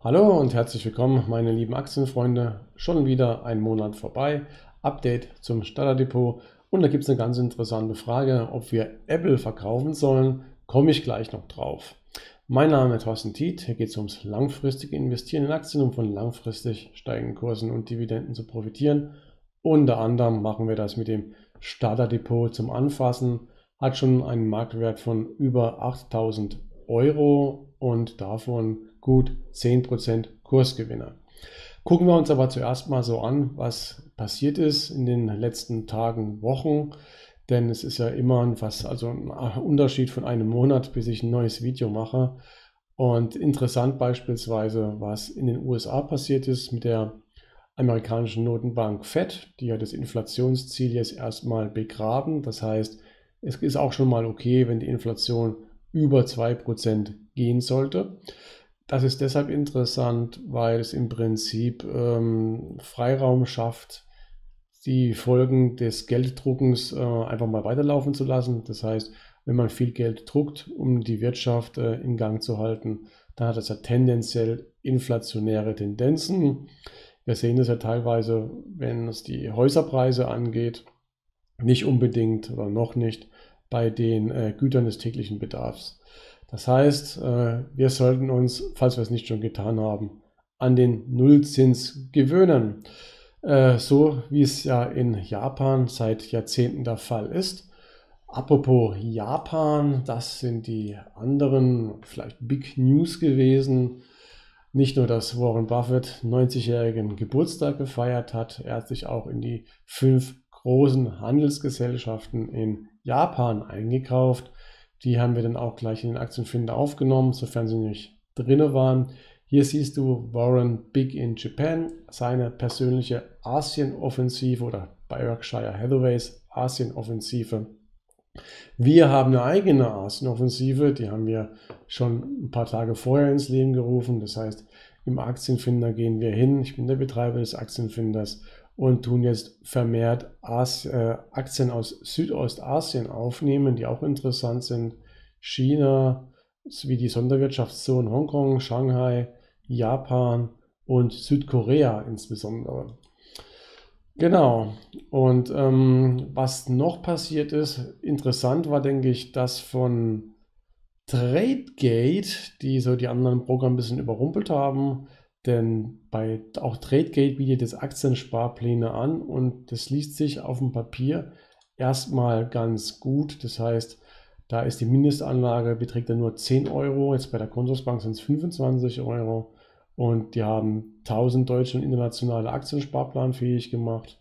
Hallo und herzlich willkommen, meine lieben Aktienfreunde. Schon wieder ein Monat vorbei. Update zum Starterdepot. Und da gibt es eine ganz interessante Frage, ob wir Apple verkaufen sollen. Komme ich gleich noch drauf. Mein Name ist Thorsten Tiet. Hier geht es ums langfristige Investieren in Aktien, um von langfristig steigenden Kursen und Dividenden zu profitieren. Unter anderem machen wir das mit dem Starterdepot zum Anfassen. Hat schon einen Marktwert von über 8000 Euro und davon gut 10% Kursgewinne. Gucken wir uns aber zuerst mal so an, was passiert ist in den letzten Tagen, Wochen. Denn es ist ja immer was, also ein Unterschied von einem Monat, bis ich ein neues Video mache. Und interessant beispielsweise, was in den USA passiert ist mit der amerikanischen Notenbank Fed, die hat das Inflationsziel jetzt erstmal begraben. Das heißt, es ist auch schon mal okay, wenn die Inflation über 2% gehen sollte. Das ist deshalb interessant, weil es im Prinzip ähm, Freiraum schafft, die Folgen des Gelddruckens äh, einfach mal weiterlaufen zu lassen. Das heißt, wenn man viel Geld druckt, um die Wirtschaft äh, in Gang zu halten, dann hat das ja tendenziell inflationäre Tendenzen. Wir sehen das ja teilweise, wenn es die Häuserpreise angeht, nicht unbedingt oder noch nicht bei den äh, Gütern des täglichen Bedarfs. Das heißt, äh, wir sollten uns, falls wir es nicht schon getan haben, an den Nullzins gewöhnen. Äh, so wie es ja in Japan seit Jahrzehnten der Fall ist. Apropos Japan, das sind die anderen vielleicht Big News gewesen. Nicht nur, dass Warren Buffett 90-jährigen Geburtstag gefeiert hat, er hat sich auch in die fünf großen Handelsgesellschaften in Japan eingekauft. Die haben wir dann auch gleich in den Aktienfinder aufgenommen, sofern sie nicht drinne waren. Hier siehst du Warren Big in Japan, seine persönliche Asien-Offensive oder Berkshire Hathaways Asien-Offensive. Wir haben eine eigene Asien-Offensive, die haben wir schon ein paar Tage vorher ins Leben gerufen. Das heißt, im Aktienfinder gehen wir hin. Ich bin der Betreiber des Aktienfinders und tun jetzt vermehrt äh, Aktien aus Südostasien aufnehmen, die auch interessant sind. China, wie die Sonderwirtschaftszone Hongkong, Shanghai, Japan und Südkorea insbesondere. Genau. Und ähm, was noch passiert ist, interessant war, denke ich, dass von Tradegate, die so die anderen Programme ein bisschen überrumpelt haben, denn bei auch Tradegate bietet es Aktiensparpläne an und das liest sich auf dem Papier erstmal ganz gut. Das heißt, da ist die Mindestanlage, beträgt dann nur 10 Euro. Jetzt bei der Consorsbank sind es 25 Euro. Und die haben 1000 deutsche und internationale Aktiensparplan fähig gemacht.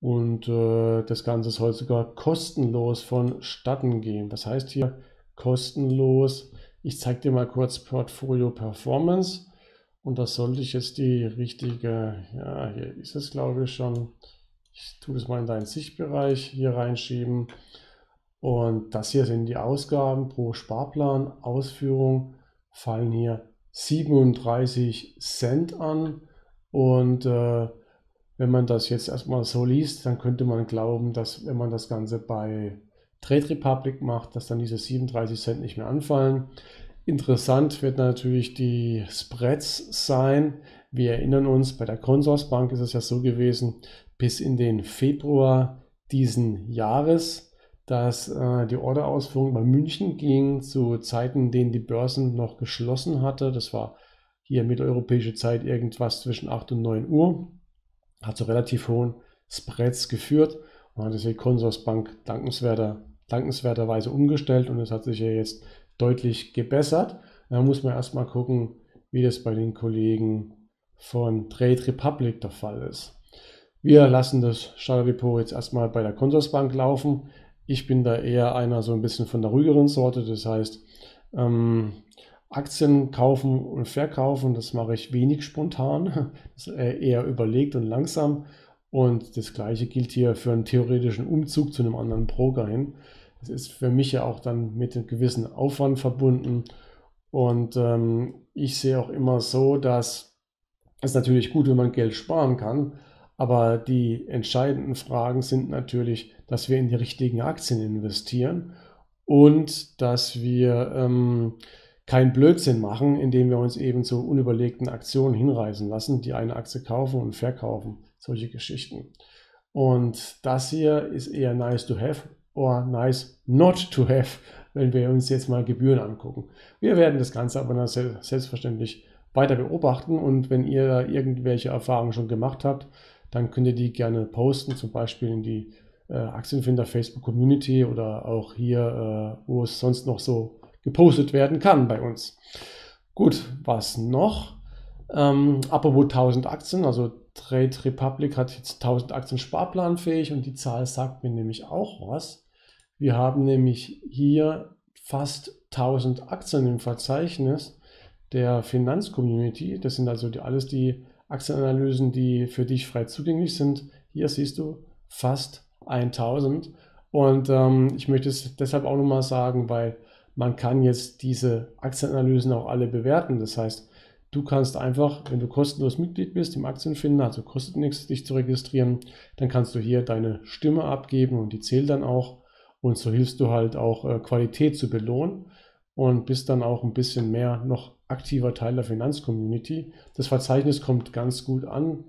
Und äh, das Ganze soll sogar kostenlos vonstatten gehen. Was heißt hier kostenlos? Ich zeige dir mal kurz Portfolio Performance. Und das sollte ich jetzt die richtige, ja, hier ist es glaube ich schon. Ich tue das mal in deinen Sichtbereich hier reinschieben. Und das hier sind die Ausgaben pro Sparplan. Ausführung fallen hier 37 Cent an. Und äh, wenn man das jetzt erstmal so liest, dann könnte man glauben, dass wenn man das Ganze bei Trade Republic macht, dass dann diese 37 Cent nicht mehr anfallen. Interessant wird natürlich die Spreads sein. Wir erinnern uns, bei der Consorsbank ist es ja so gewesen, bis in den Februar diesen Jahres, dass äh, die Orderausführung bei München ging zu Zeiten, in denen die Börsen noch geschlossen hatte. Das war hier mitteleuropäische Zeit irgendwas zwischen 8 und 9 Uhr. Hat zu relativ hohen Spreads geführt und hat die Consorsbank dankenswerter, dankenswerterweise umgestellt und es hat sich ja jetzt deutlich gebessert. Da muss man erstmal gucken, wie das bei den Kollegen von Trade Republic der Fall ist. Wir lassen das Starterdepot jetzt erstmal bei der Consorsbank laufen. Ich bin da eher einer so ein bisschen von der ruhigeren Sorte. Das heißt, ähm, Aktien kaufen und verkaufen, das mache ich wenig spontan. Das ist eher überlegt und langsam. Und das gleiche gilt hier für einen theoretischen Umzug zu einem anderen Broker hin. Das ist für mich ja auch dann mit einem gewissen Aufwand verbunden. Und ähm, ich sehe auch immer so, dass es natürlich gut, wenn man Geld sparen kann. Aber die entscheidenden Fragen sind natürlich, dass wir in die richtigen Aktien investieren und dass wir ähm, keinen Blödsinn machen, indem wir uns eben zu unüberlegten Aktionen hinreißen lassen, die eine Aktie kaufen und verkaufen, solche Geschichten. Und das hier ist eher nice to have or nice not to have, wenn wir uns jetzt mal Gebühren angucken. Wir werden das Ganze aber selbstverständlich weiter beobachten und wenn ihr da irgendwelche Erfahrungen schon gemacht habt, dann könnt ihr die gerne posten, zum Beispiel in die äh, Aktienfinder Facebook Community oder auch hier, äh, wo es sonst noch so gepostet werden kann bei uns. Gut, was noch? Ähm, apropos 1000 Aktien, also Trade Republic hat jetzt 1000 Aktien sparplanfähig und die Zahl sagt mir nämlich auch was. Wir haben nämlich hier fast 1000 Aktien im Verzeichnis der Finanzcommunity. Das sind also die, alles die Aktienanalysen, die für dich frei zugänglich sind. Hier siehst du fast 1000. Und ähm, ich möchte es deshalb auch nochmal sagen, weil man kann jetzt diese Aktienanalysen auch alle bewerten. Das heißt, du kannst einfach, wenn du kostenlos Mitglied bist im Aktienfinder, also kostet nichts, dich zu registrieren, dann kannst du hier deine Stimme abgeben und die zählt dann auch. Und so hilfst du halt auch äh, Qualität zu belohnen und bist dann auch ein bisschen mehr noch aktiver Teil der Finanzcommunity. Das Verzeichnis kommt ganz gut an.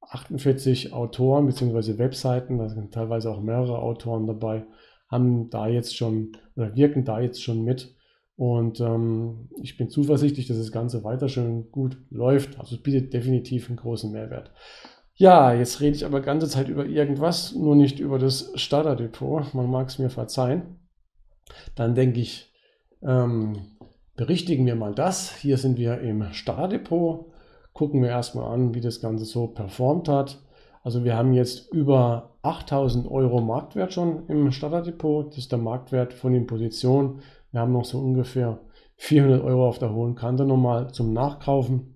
48 Autoren bzw. Webseiten, da sind teilweise auch mehrere Autoren dabei, haben da jetzt schon oder wirken da jetzt schon mit. Und ähm, ich bin zuversichtlich, dass das Ganze weiter schön gut läuft. Also es bietet definitiv einen großen Mehrwert. Ja, jetzt rede ich aber ganze Zeit über irgendwas, nur nicht über das Starterdepot. Man mag es mir verzeihen. Dann denke ich, ähm, berichtigen wir mal das. Hier sind wir im Starterdepot. Gucken wir erstmal an, wie das Ganze so performt hat. Also wir haben jetzt über 8000 Euro Marktwert schon im Starterdepot. Das ist der Marktwert von den Positionen. Wir haben noch so ungefähr 400 Euro auf der hohen Kante nochmal zum Nachkaufen,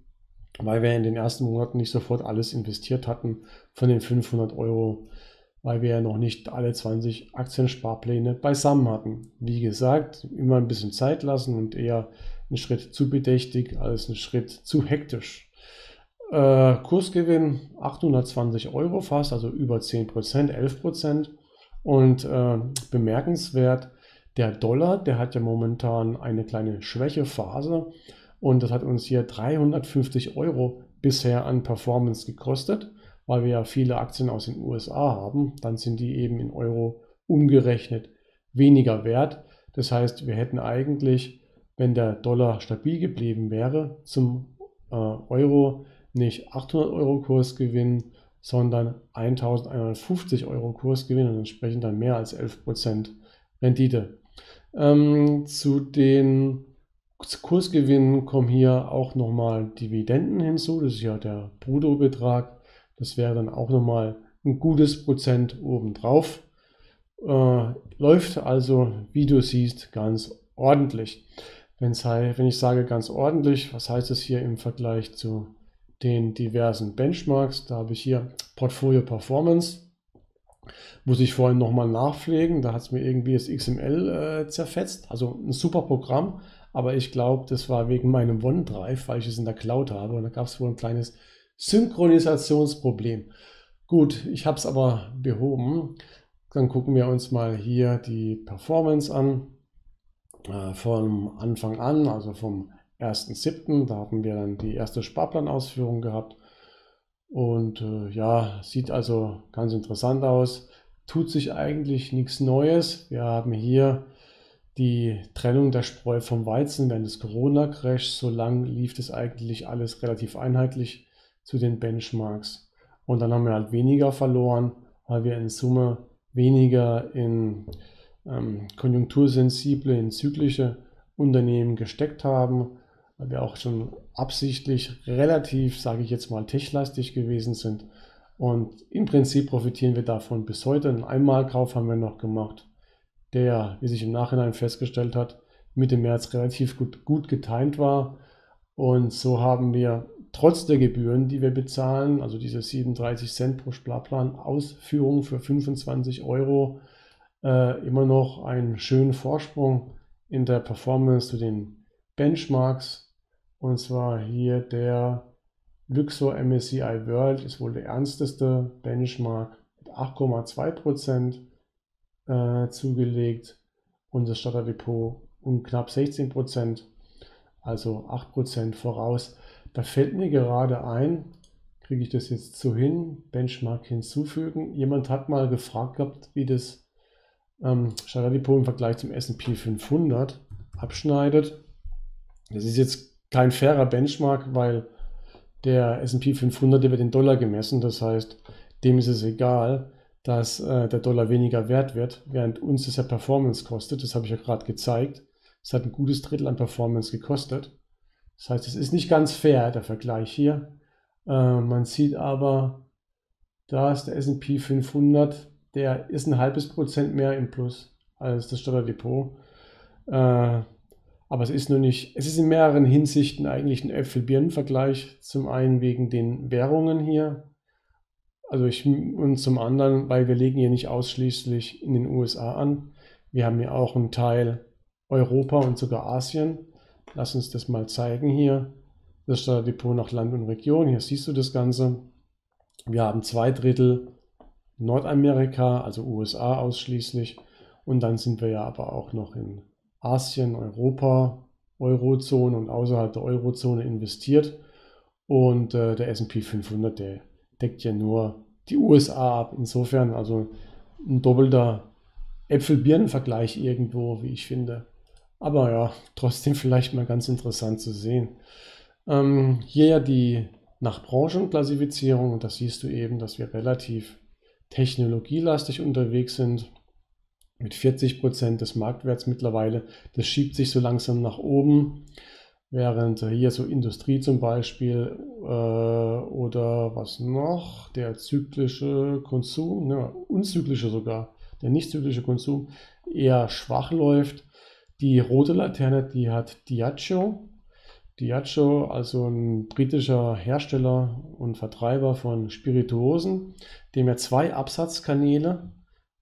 weil wir in den ersten Monaten nicht sofort alles investiert hatten von den 500 Euro, weil wir ja noch nicht alle 20 Aktiensparpläne beisammen hatten. Wie gesagt, immer ein bisschen Zeit lassen und eher einen Schritt zu bedächtig als einen Schritt zu hektisch. Äh, Kursgewinn 820 Euro fast, also über 10 Prozent, 11 Prozent. Und äh, bemerkenswert, der Dollar, der hat ja momentan eine kleine Schwächephase und das hat uns hier 350 Euro bisher an Performance gekostet, weil wir ja viele Aktien aus den USA haben. Dann sind die eben in Euro umgerechnet weniger wert. Das heißt, wir hätten eigentlich, wenn der Dollar stabil geblieben wäre, zum äh, Euro nicht 800 Euro Kursgewinn, sondern 1150 Euro Kursgewinn und entsprechend dann mehr als 11% Rendite. Ähm, zu den Kursgewinnen kommen hier auch nochmal Dividenden hinzu. Das ist ja der Bruttobetrag. Das wäre dann auch nochmal ein gutes Prozent obendrauf. Äh, läuft also, wie du siehst, ganz ordentlich. Wenn's, wenn ich sage ganz ordentlich, was heißt es hier im Vergleich zu den diversen Benchmarks. Da habe ich hier Portfolio Performance. Muss ich vorhin nochmal nachpflegen. Da hat es mir irgendwie das XML äh, zerfetzt. Also ein super Programm. Aber ich glaube, das war wegen meinem OneDrive, weil ich es in der Cloud habe. Und da gab es wohl ein kleines Synchronisationsproblem. Gut, ich habe es aber behoben. Dann gucken wir uns mal hier die Performance an. Äh, vom Anfang an, also vom 1.7. Da hatten wir dann die erste Sparplanausführung gehabt. Und äh, ja, sieht also ganz interessant aus. Tut sich eigentlich nichts Neues. Wir haben hier die Trennung der Spreu vom Weizen während des Corona-Crashs. So lang lief das eigentlich alles relativ einheitlich zu den Benchmarks. Und dann haben wir halt weniger verloren, weil wir in Summe weniger in ähm, konjunktursensible, in zyklische Unternehmen gesteckt haben weil wir auch schon absichtlich relativ, sage ich jetzt mal, techlastig gewesen sind. Und im Prinzip profitieren wir davon bis heute. Einen Einmalkauf haben wir noch gemacht, der, wie sich im Nachhinein festgestellt hat, Mitte März relativ gut, gut getimt war. Und so haben wir trotz der Gebühren, die wir bezahlen, also diese 37 Cent pro Sparplan Ausführung für 25 Euro, äh, immer noch einen schönen Vorsprung in der Performance zu den Benchmarks und zwar hier der Luxor MSCI World ist wohl der ernsteste Benchmark mit 8,2% äh, zugelegt und das Starterdepot um knapp 16%. also 8% voraus. Da fällt mir gerade ein, kriege ich das jetzt so hin, Benchmark hinzufügen. Jemand hat mal gefragt gehabt, wie das ähm, Standard Depot im Vergleich zum S&P 500 abschneidet. Das ist jetzt kein fairer Benchmark, weil der S&P 500, der wird in Dollar gemessen. Das heißt, dem ist es egal, dass äh, der Dollar weniger wert wird, während uns das ja Performance kostet. Das habe ich ja gerade gezeigt. Es hat ein gutes Drittel an Performance gekostet. Das heißt, es ist nicht ganz fair, der Vergleich hier. Äh, man sieht aber, da ist der S&P 500, der ist ein halbes Prozent mehr im Plus als das Steuerdepot. Äh, aber es ist nur nicht, es ist in mehreren Hinsichten eigentlich ein Äpfel-Birnen-Vergleich. Zum einen wegen den Währungen hier. Also ich, und zum anderen, weil wir legen hier nicht ausschließlich in den USA an. Wir haben hier auch einen Teil Europa und sogar Asien. Lass uns das mal zeigen hier. Das Steuerdepot nach Land und Region. Hier siehst du das Ganze. Wir haben zwei Drittel Nordamerika, also USA ausschließlich. Und dann sind wir ja aber auch noch in Asien, Europa, Eurozone und außerhalb der Eurozone investiert. Und äh, der SP 500, der deckt ja nur die USA ab. Insofern also ein doppelter Äpfel-Birnen-Vergleich irgendwo, wie ich finde. Aber ja, trotzdem vielleicht mal ganz interessant zu sehen. Ähm, hier ja die nach Branchenklassifizierung. Und da siehst du eben, dass wir relativ technologielastig unterwegs sind mit 40 Prozent des Marktwerts mittlerweile. Das schiebt sich so langsam nach oben, während hier so Industrie zum Beispiel äh, oder was noch, der zyklische Konsum, ne, unzyklische sogar, der nicht zyklische Konsum eher schwach läuft. Die rote Laterne, die hat Diageo. Diageo, also ein britischer Hersteller und Vertreiber von Spirituosen, dem ja zwei Absatzkanäle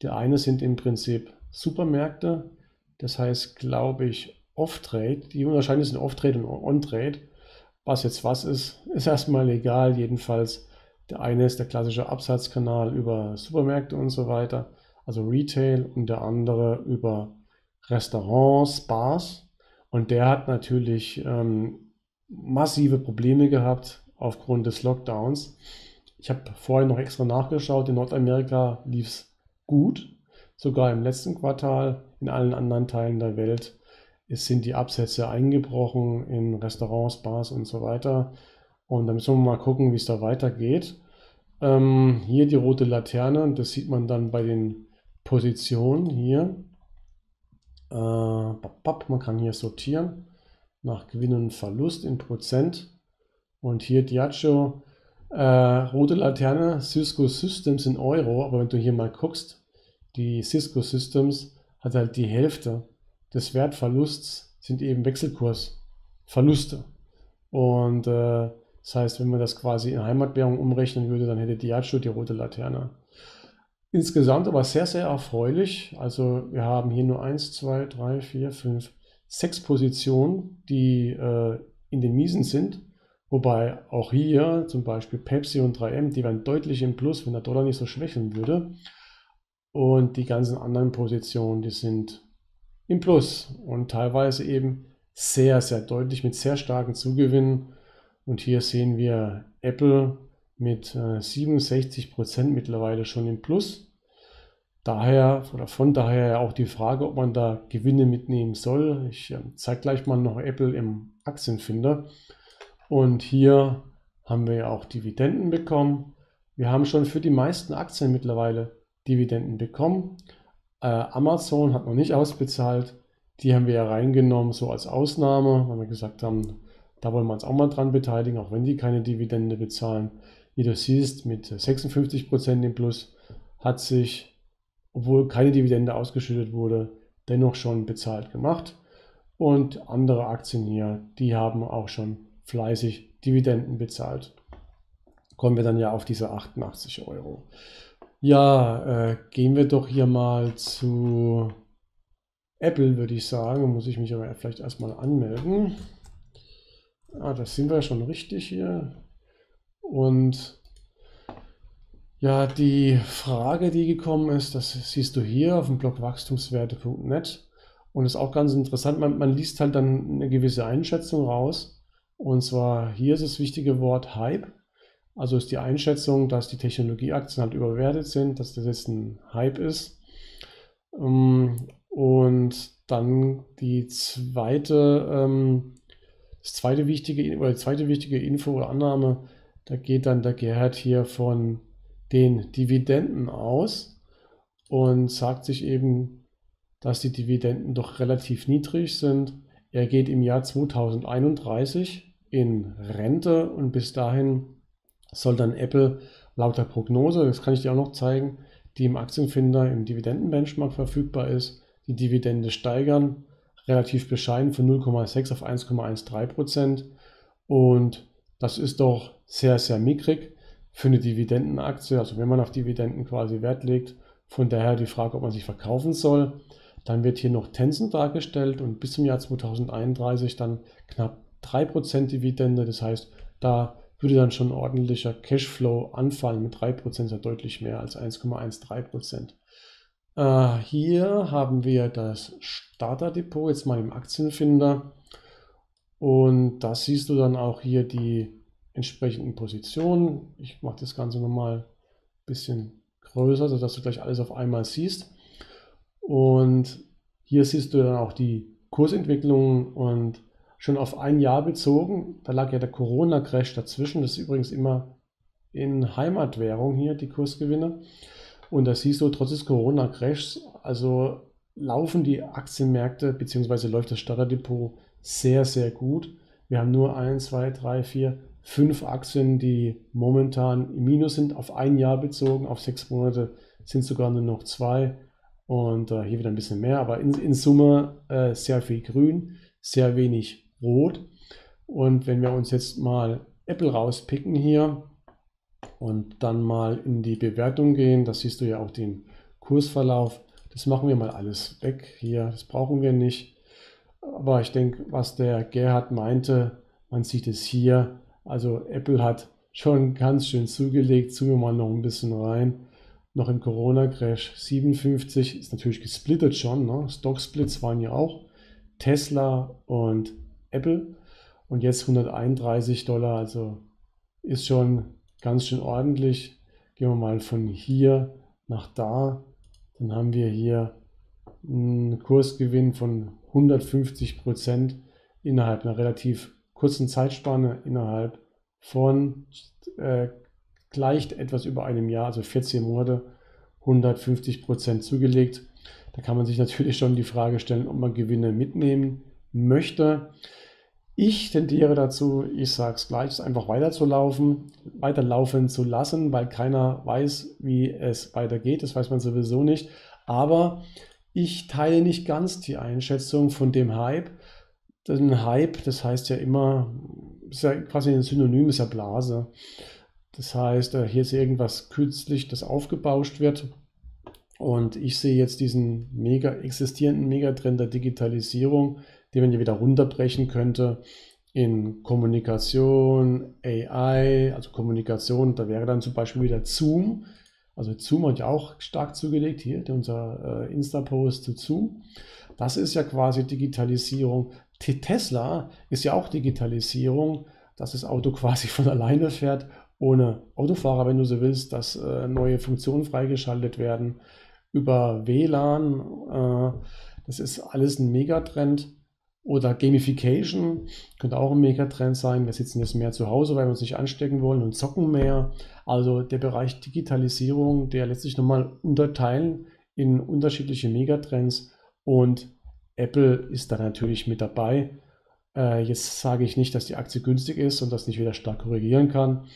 der eine sind im Prinzip Supermärkte, das heißt, glaube ich, Off-Trade. Die unterscheiden sind Off-Trade und On-Trade. Was jetzt was ist, ist erstmal egal. Jedenfalls, der eine ist der klassische Absatzkanal über Supermärkte und so weiter, also Retail, und der andere über Restaurants, Bars. Und der hat natürlich ähm, massive Probleme gehabt aufgrund des Lockdowns. Ich habe vorher noch extra nachgeschaut. In Nordamerika lief es gut. Sogar im letzten Quartal in allen anderen Teilen der Welt sind die Absätze eingebrochen in Restaurants, Bars und so weiter. Und da müssen wir mal gucken, wie es da weitergeht. Ähm, hier die rote Laterne, das sieht man dann bei den Positionen hier. Äh, man kann hier sortieren nach Gewinn und Verlust in Prozent. Und hier Diageo äh, rote Laterne, Cisco Systems in Euro, aber wenn du hier mal guckst, die Cisco Systems hat halt die Hälfte des Wertverlusts sind eben Wechselkursverluste. Und äh, das heißt, wenn man das quasi in Heimatwährung umrechnen würde, dann hätte Diageo die rote Laterne. Insgesamt aber sehr, sehr erfreulich. Also wir haben hier nur 1, 2, 3, 4, 5, 6 Positionen, die äh, in den Miesen sind. Wobei auch hier zum Beispiel Pepsi und 3M, die wären deutlich im Plus, wenn der Dollar nicht so schwächeln würde. Und die ganzen anderen Positionen, die sind im Plus und teilweise eben sehr, sehr deutlich mit sehr starken Zugewinnen. Und hier sehen wir Apple mit äh, 67 Prozent mittlerweile schon im Plus. Daher oder von daher auch die Frage, ob man da Gewinne mitnehmen soll. Ich äh, zeige gleich mal noch Apple im Aktienfinder. Und hier haben wir ja auch Dividenden bekommen. Wir haben schon für die meisten Aktien mittlerweile Dividenden bekommen. Äh, Amazon hat noch nicht ausbezahlt. Die haben wir ja reingenommen, so als Ausnahme, weil wir gesagt haben, da wollen wir uns auch mal dran beteiligen, auch wenn die keine Dividende bezahlen. Wie du siehst, mit 56% im Plus hat sich, obwohl keine Dividende ausgeschüttet wurde, dennoch schon bezahlt gemacht. Und andere Aktien hier, die haben auch schon fleißig Dividenden bezahlt. Kommen wir dann ja auf diese 88 Euro. Ja, äh, gehen wir doch hier mal zu Apple, würde ich sagen. Muss ich mich aber vielleicht erstmal anmelden. Ah, das sind wir schon richtig hier. Und ja, die Frage, die gekommen ist, das siehst du hier auf dem Blog wachstumswerte.net. Und ist auch ganz interessant, man, man liest halt dann eine gewisse Einschätzung raus. Und zwar hier ist das wichtige Wort Hype. Also ist die Einschätzung, dass die Technologieaktien halt überwertet sind, dass das jetzt ein Hype ist. Ähm, und dann die zweite, ähm, das zweite wichtige, oder zweite wichtige Info oder Annahme, da geht dann der Gerhard hier von den Dividenden aus und sagt sich eben, dass die Dividenden doch relativ niedrig sind. Er geht im Jahr 2031 in Rente und bis dahin soll dann Apple laut der Prognose, das kann ich dir auch noch zeigen, die im Aktienfinder im Dividendenbenchmark verfügbar ist, die Dividende steigern, relativ bescheiden von 0,6 auf 1,13 Prozent. Und das ist doch sehr, sehr mickrig für eine Dividendenaktie, also wenn man auf Dividenden quasi Wert legt. Von daher die Frage, ob man sich verkaufen soll. Dann wird hier noch Tencent dargestellt und bis zum Jahr 2031 dann knapp 3% Dividende. Das heißt, da würde dann schon ordentlicher Cashflow anfallen. Mit 3% ist ja deutlich mehr als 1,13%. Äh, hier haben wir das Starterdepot, jetzt mal im Aktienfinder. Und da siehst du dann auch hier die entsprechenden Positionen. Ich mache das Ganze nochmal ein bisschen größer, sodass du gleich alles auf einmal siehst. Und hier siehst du dann auch die Kursentwicklung und schon auf ein Jahr bezogen. Da lag ja der Corona-Crash dazwischen. Das ist übrigens immer in Heimatwährung hier, die Kursgewinne. Und da siehst du, trotz des Corona-Crashs, also laufen die Aktienmärkte bzw. läuft das Starterdepot sehr, sehr gut. Wir haben nur 1, 2, 3, 4, 5 Aktien, die momentan im Minus sind, auf ein Jahr bezogen, auf sechs Monate sind sogar nur noch zwei und äh, hier wieder ein bisschen mehr, aber in, in Summe äh, sehr viel grün, sehr wenig rot. Und wenn wir uns jetzt mal Apple rauspicken hier und dann mal in die Bewertung gehen, da siehst du ja auch den Kursverlauf. Das machen wir mal alles weg hier, das brauchen wir nicht. Aber ich denke, was der Gerhard meinte, man sieht es hier. Also Apple hat schon ganz schön zugelegt. Zoomen wir mal noch ein bisschen rein. Noch im Corona-Crash 57 ist natürlich gesplittet schon. Ne? Stock-Splits waren ja auch Tesla und Apple. Und jetzt 131 Dollar, also ist schon ganz schön ordentlich. Gehen wir mal von hier nach da. Dann haben wir hier einen Kursgewinn von 150 Prozent innerhalb einer relativ kurzen Zeitspanne, innerhalb von äh, gleicht etwas über einem Jahr, also 14 Monate, 150 Prozent zugelegt. Da kann man sich natürlich schon die Frage stellen, ob man Gewinne mitnehmen möchte. Ich tendiere dazu, ich sage es gleich, einfach weiterzulaufen, weiterlaufen zu lassen, weil keiner weiß, wie es weitergeht. Das weiß man sowieso nicht. Aber ich teile nicht ganz die Einschätzung von dem Hype. Denn Hype, das heißt ja immer, ist ja quasi ein Synonym, ist ja Blase. Das heißt, äh, hier ist irgendwas künstlich, das aufgebauscht wird. Und ich sehe jetzt diesen mega existierenden Megatrend der Digitalisierung die man ja wieder runterbrechen könnte in Kommunikation, AI, also Kommunikation, da wäre dann zum Beispiel wieder Zoom. Also Zoom hat ja auch stark zugelegt, hier unser äh, Insta-Post zu Zoom. Das ist ja quasi Digitalisierung. Tesla ist ja auch Digitalisierung, dass das Auto quasi von alleine fährt, ohne Autofahrer, wenn du so willst, dass äh, neue Funktionen freigeschaltet werden über WLAN. Äh, das ist alles ein Megatrend. Oder Gamification könnte auch ein Megatrend sein. Wir sitzen jetzt mehr zu Hause, weil wir uns nicht anstecken wollen und zocken mehr. Also der Bereich Digitalisierung, der lässt sich nochmal unterteilen in unterschiedliche Megatrends und Apple ist da natürlich mit dabei. Äh, jetzt sage ich nicht, dass die Aktie günstig ist und das nicht wieder stark korrigieren kann,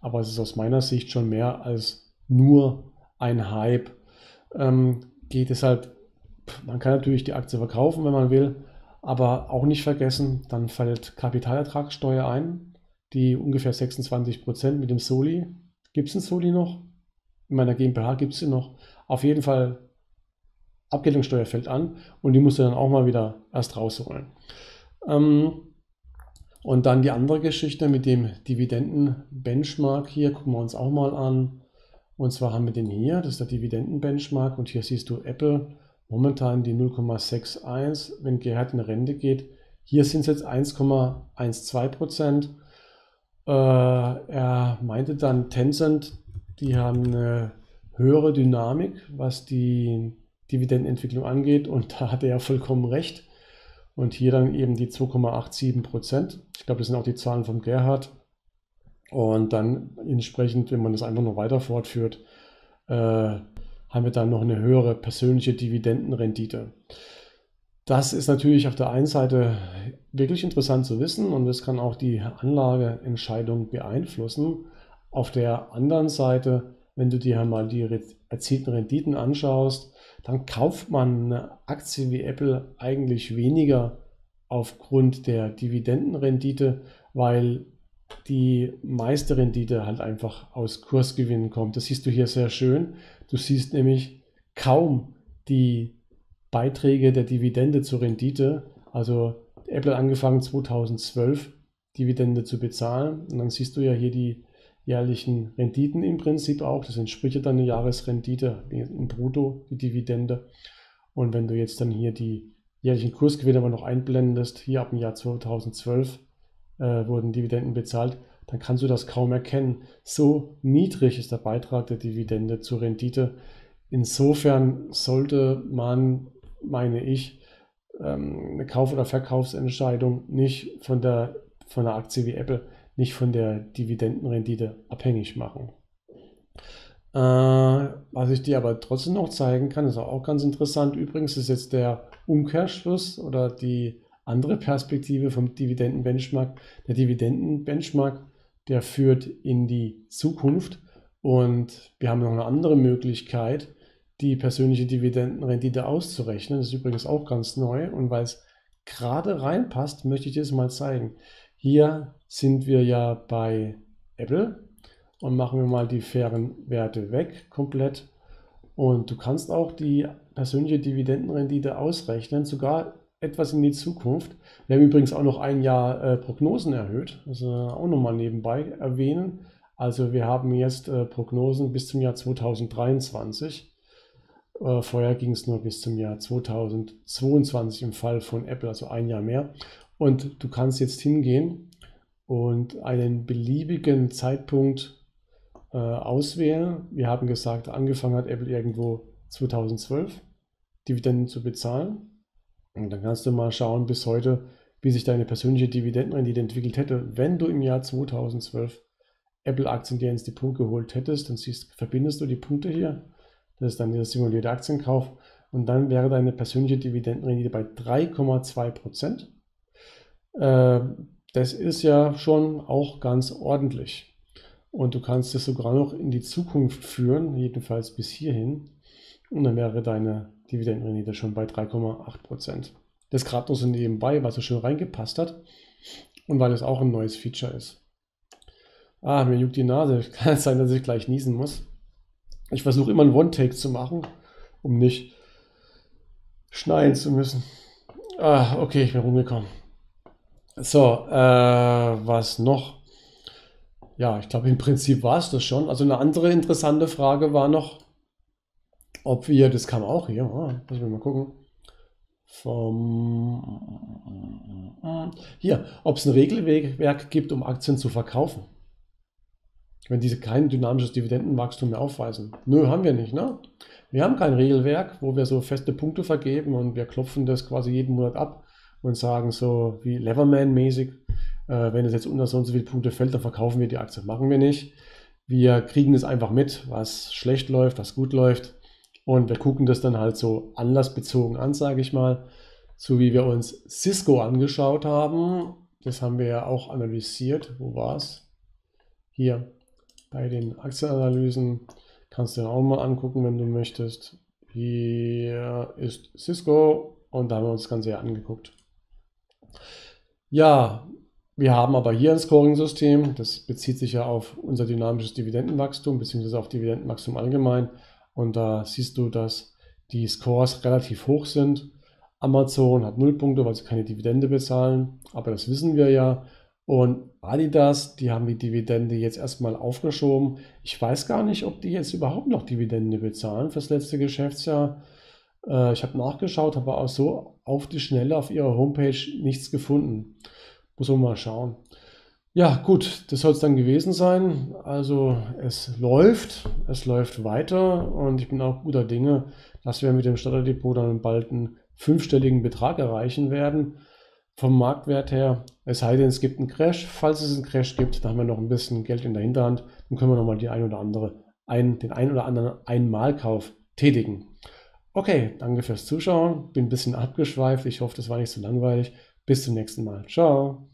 aber es ist aus meiner Sicht schon mehr als nur ein Hype. Ähm, geht deshalb, man kann natürlich die Aktie verkaufen, wenn man will, aber auch nicht vergessen, dann fällt Kapitalertragssteuer ein, die ungefähr 26 Prozent mit dem Soli. Gibt es einen Soli noch? In meiner GmbH gibt es sie noch. Auf jeden Fall, Abgeltungssteuer fällt an und die musst du dann auch mal wieder erst rausholen. Ähm, und dann die andere Geschichte mit dem Dividenden-Benchmark hier, gucken wir uns auch mal an. Und zwar haben wir den hier, das ist der Dividenden-Benchmark und hier siehst du Apple momentan die 0,61, wenn Gerhard in Rente geht. Hier sind es jetzt 1,12 Prozent. Äh, er meinte dann Tencent, die haben eine höhere Dynamik, was die Dividendenentwicklung angeht. Und da hat er vollkommen recht. Und hier dann eben die 2,87 Prozent. Ich glaube, das sind auch die Zahlen von Gerhard. Und dann entsprechend, wenn man das einfach noch weiter fortführt, äh, haben wir dann noch eine höhere persönliche Dividendenrendite. Das ist natürlich auf der einen Seite wirklich interessant zu wissen und das kann auch die Anlageentscheidung beeinflussen. Auf der anderen Seite, wenn du dir mal die erzielten Renditen anschaust, dann kauft man eine Aktie wie Apple eigentlich weniger aufgrund der Dividendenrendite, weil die meiste Rendite halt einfach aus Kursgewinnen kommt. Das siehst du hier sehr schön. Du siehst nämlich kaum die Beiträge der Dividende zur Rendite. Also Apple angefangen 2012 Dividende zu bezahlen. Und dann siehst du ja hier die jährlichen Renditen im Prinzip auch. Das entspricht ja dann eine Jahresrendite im Brutto, die Dividende. Und wenn du jetzt dann hier die jährlichen Kursgewinne aber noch einblendest, hier ab dem Jahr 2012 äh, wurden Dividenden bezahlt, dann kannst du das kaum erkennen. So niedrig ist der Beitrag der Dividende zur Rendite. Insofern sollte man, meine ich, ähm, eine Kauf- oder Verkaufsentscheidung nicht von der, von der Aktie wie Apple nicht von der Dividendenrendite abhängig machen. Äh, was ich dir aber trotzdem noch zeigen kann, ist auch ganz interessant. Übrigens ist jetzt der Umkehrschluss oder die andere Perspektive vom Dividendenbenchmark. Der Dividendenbenchmark, der führt in die Zukunft und wir haben noch eine andere Möglichkeit, die persönliche Dividendenrendite auszurechnen. Das ist übrigens auch ganz neu und weil es gerade reinpasst, möchte ich das mal zeigen. Hier sind wir ja bei Apple und machen wir mal die fairen Werte weg komplett. Und du kannst auch die persönliche Dividendenrendite ausrechnen, sogar etwas in die Zukunft. Wir haben übrigens auch noch ein Jahr äh, Prognosen erhöht, also auch nochmal nebenbei erwähnen. Also wir haben jetzt äh, Prognosen bis zum Jahr 2023. Äh, vorher ging es nur bis zum Jahr 2022 im Fall von Apple, also ein Jahr mehr. Und du kannst jetzt hingehen und einen beliebigen Zeitpunkt äh, auswählen. Wir haben gesagt, angefangen hat Apple irgendwo 2012 Dividenden zu bezahlen. Und dann kannst du mal schauen bis heute, wie sich deine persönliche Dividendenrendite entwickelt hätte, wenn du im Jahr 2012 Apple-Aktien dir ins Depot geholt hättest. Dann siehst, verbindest du die Punkte hier. Das ist dann der simulierte Aktienkauf. Und dann wäre deine persönliche Dividendenrendite bei 3,2 Prozent. Äh, das ist ja schon auch ganz ordentlich. Und du kannst es sogar noch in die Zukunft führen, jedenfalls bis hierhin. Und dann wäre deine Dividendenrendite schon bei 3,8%. Das gerade noch so nebenbei, was so schön reingepasst hat und weil es auch ein neues Feature ist. Ah, mir juckt die Nase. Kann es sein, dass ich gleich niesen muss. Ich versuche immer einen One-Take zu machen, um nicht schneiden zu müssen. Ah, okay, ich bin rumgekommen. So, äh, was noch? Ja, ich glaube, im Prinzip war es das schon. Also eine andere interessante Frage war noch, ob wir, das kam auch hier, ah, muss ich mal gucken, vom, hier, ob es ein Regelwerk gibt, um Aktien zu verkaufen. Wenn diese kein dynamisches Dividendenwachstum mehr aufweisen. Nö, haben wir nicht, ne? Wir haben kein Regelwerk, wo wir so feste Punkte vergeben und wir klopfen das quasi jeden Monat ab und sagen so wie Leverman-mäßig, äh, wenn es jetzt unter so und so viele Punkte fällt, dann verkaufen wir die Aktie. Machen wir nicht. Wir kriegen es einfach mit, was schlecht läuft, was gut läuft. Und wir gucken das dann halt so anlassbezogen an, sage ich mal. So wie wir uns Cisco angeschaut haben. Das haben wir ja auch analysiert. Wo war es? Hier bei den Aktienanalysen. Kannst du dir auch mal angucken, wenn du möchtest. Hier ist Cisco und da haben wir uns das Ganze ja angeguckt. Ja, wir haben aber hier ein Scoring-System, das bezieht sich ja auf unser dynamisches Dividendenwachstum beziehungsweise auf Dividendenwachstum allgemein. Und da siehst du, dass die Scores relativ hoch sind. Amazon hat 0 Punkte, weil sie keine Dividende bezahlen, aber das wissen wir ja. Und Adidas, die haben die Dividende jetzt erstmal aufgeschoben. Ich weiß gar nicht, ob die jetzt überhaupt noch Dividende bezahlen fürs letzte Geschäftsjahr. Äh, ich habe nachgeschaut, habe auch so auf die Schnelle auf ihrer Homepage nichts gefunden. Muss man mal schauen. Ja, gut, das soll es dann gewesen sein. Also es läuft, es läuft weiter und ich bin auch guter Dinge, dass wir mit dem Starterdepot dann bald einen fünfstelligen Betrag erreichen werden. Vom Marktwert her, es sei denn, es gibt einen Crash. Falls es einen Crash gibt, dann haben wir noch ein bisschen Geld in der Hinterhand. Dann können wir nochmal die ein oder andere, ein, den ein oder anderen Einmalkauf tätigen. Okay, danke fürs Zuschauen. Bin ein bisschen abgeschweift. Ich hoffe, das war nicht so langweilig. Bis zum nächsten Mal. Ciao.